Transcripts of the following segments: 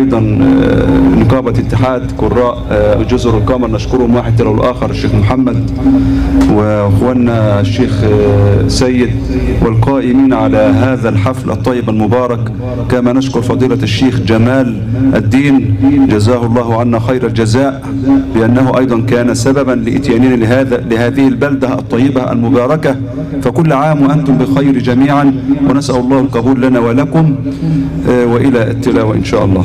أيضا آه، نقابة اتحاد قراء آه، جزر القمر نشكرهم واحد تلو الآخر الشيخ محمد وأخواننا الشيخ آه، سيد والقائمين على هذا الحفل الطيب المبارك. كما نشكر فضيلة الشيخ جمال الدين جزاه الله عنا خير الجزاء بأنه أيضا كان سببا لإتياننا لهذا لهذه البلدة الطيبة المباركة. فكل عام وأنتم بخير جميعا ونسأل الله القبول لنا ولكم وإلى التلاوة إن شاء الله.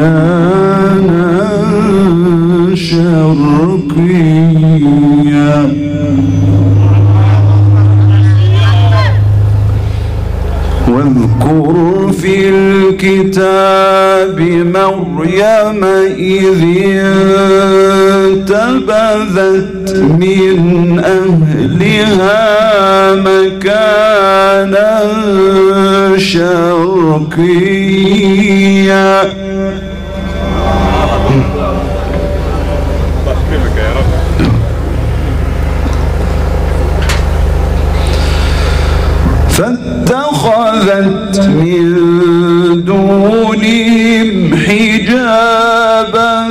مكانا شرقيا. واذكر في الكتاب مريم إذ انتبذت من أهلها مكانا شرقيا. فاتخذت من دونهم حجابا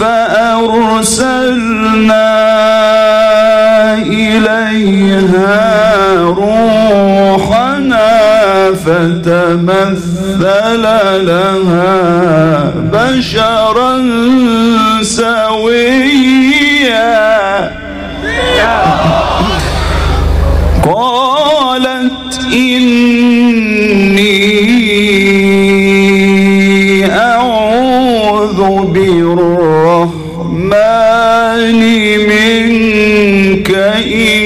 فأرسلنا إليها روحنا فتمثل لها بشرا سويا. أعوذ بالرحمن منك إن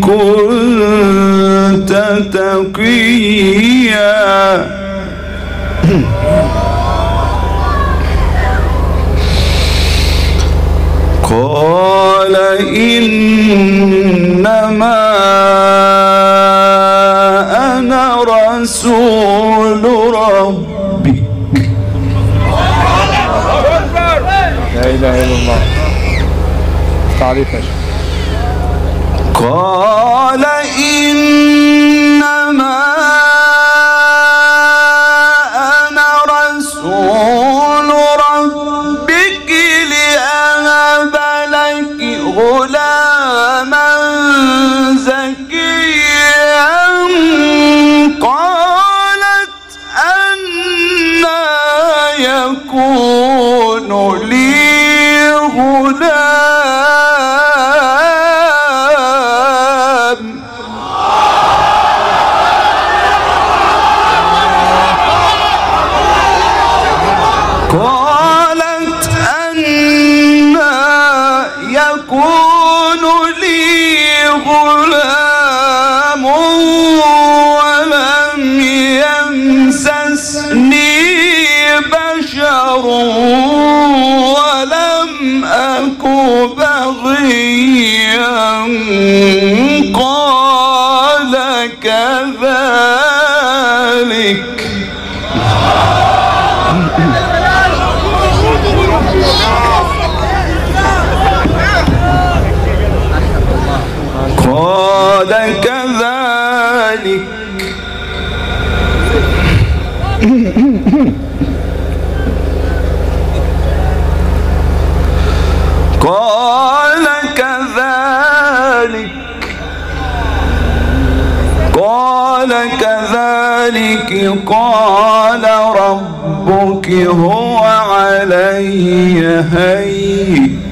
كنت تقيا. قال إنما أنا رسول ربك تعريف يا شيخ قال قال كذلك قال كذلك قال ربك هو علي هين.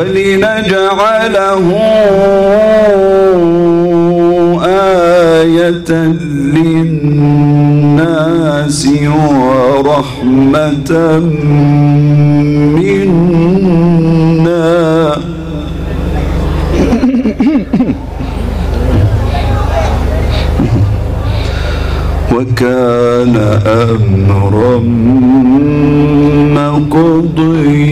ولنجعله آية للناس ورحمة منا. وكان أمرا مقضيا.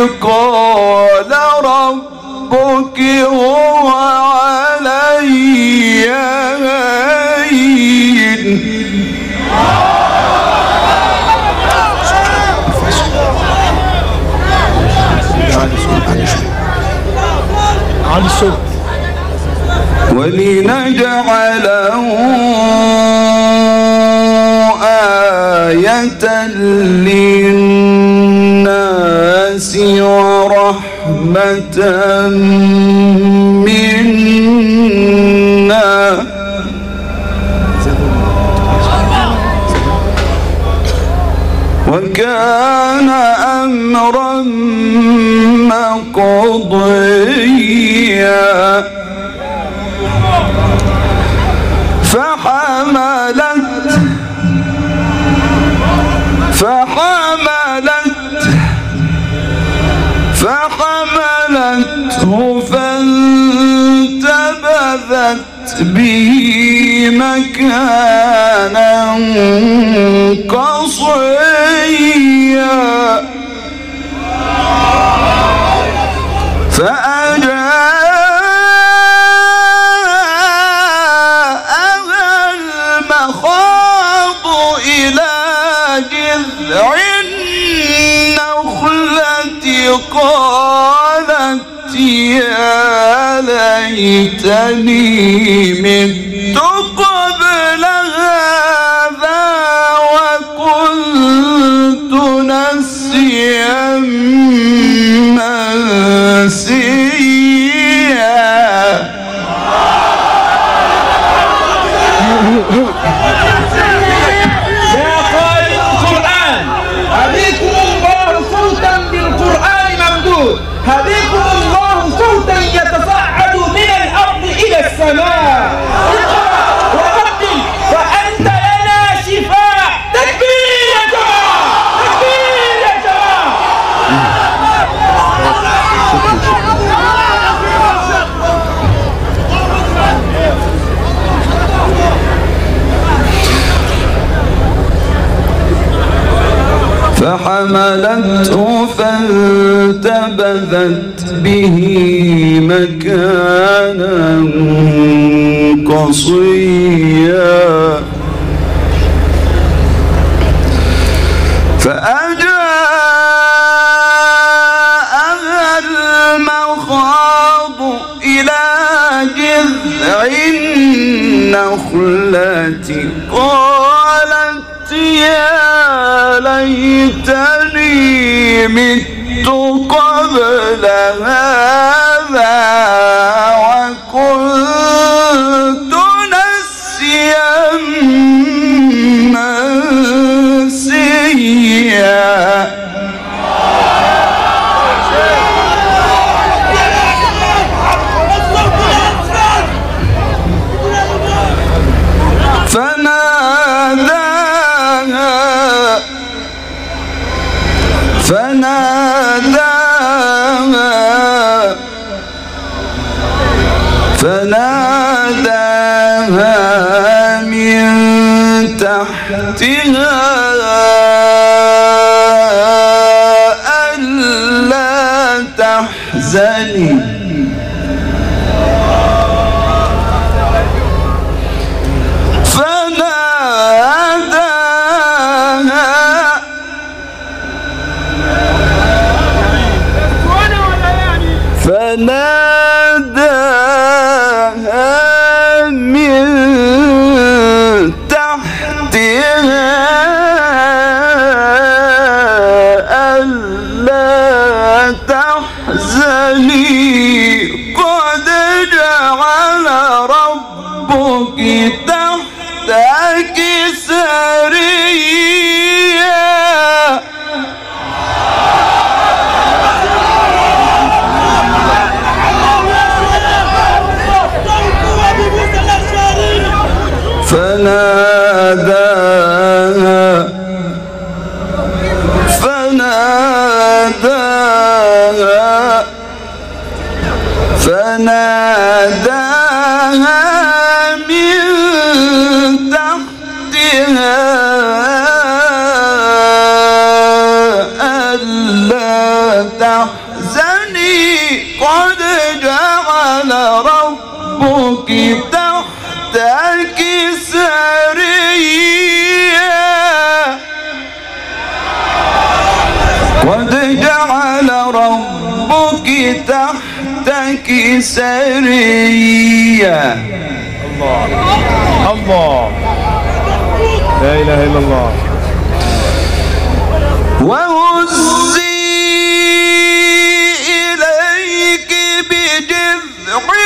كذلك قال للناس ورحمة منا. وكان أمرا مقضيا. فحملت به مكانا قصيا. ليتني مت فحملته فانتبذت به مكانا قصيا. فأجاءها المخاض إلى جذع النخلة قالت يا ليتني مت قبل هذا وكنت نسيا منسيا تحتها ألا تحزني. فناداها. تحتك سريا فناداها فناداها فناداها سريا الله. الله. لا إله إلا الله. وهزي إليك بجذع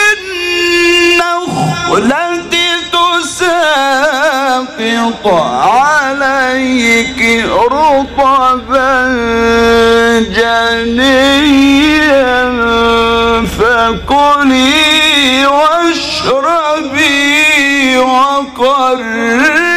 النخلة. تساقط عليك رطبا جنيا فكلي واشربي وقري.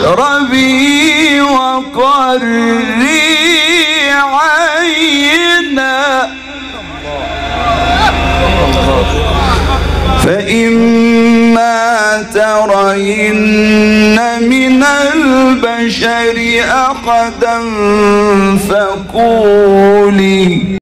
واشربي وقري عينا. فإما ترين من البشر أحدا فقولي.